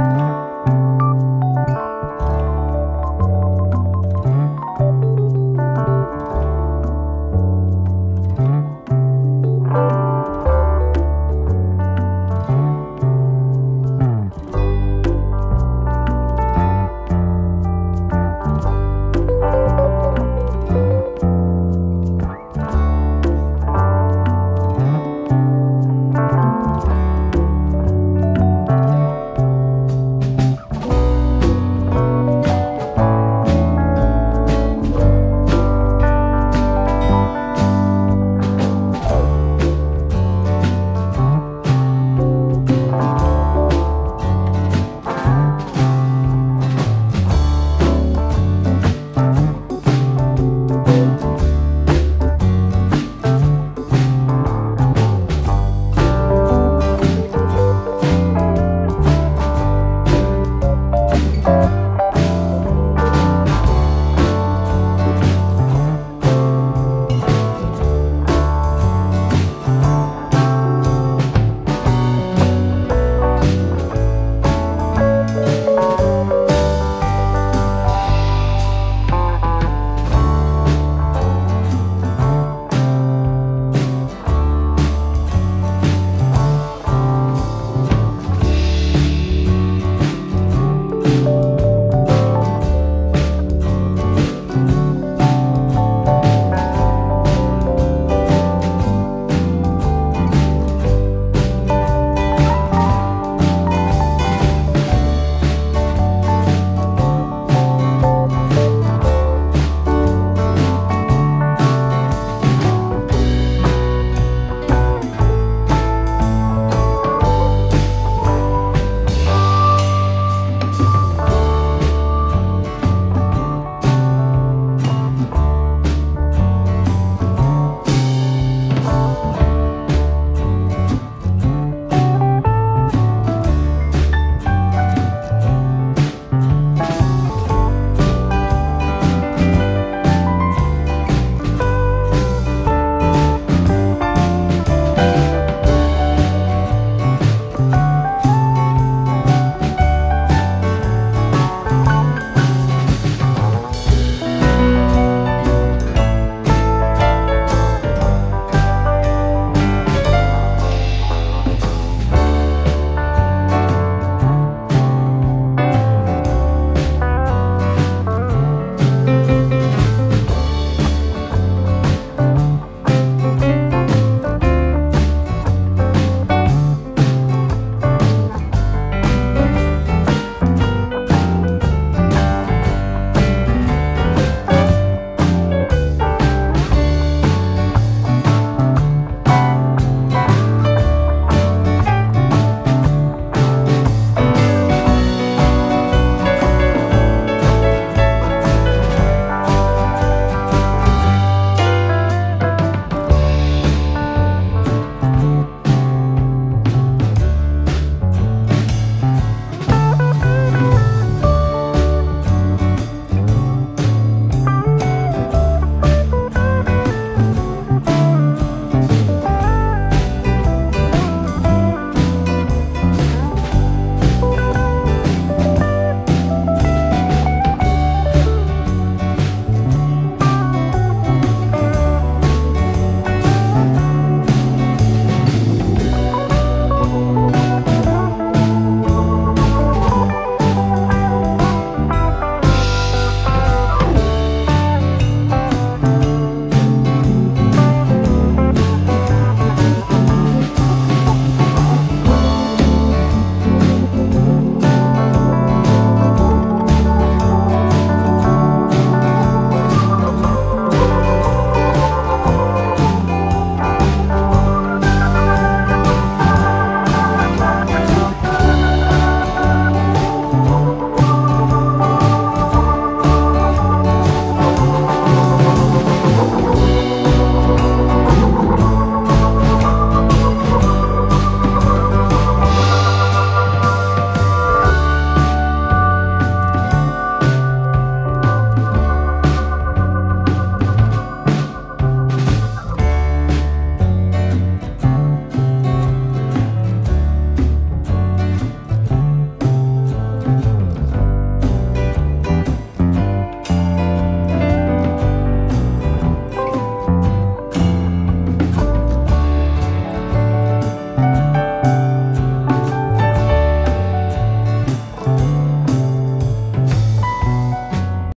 No.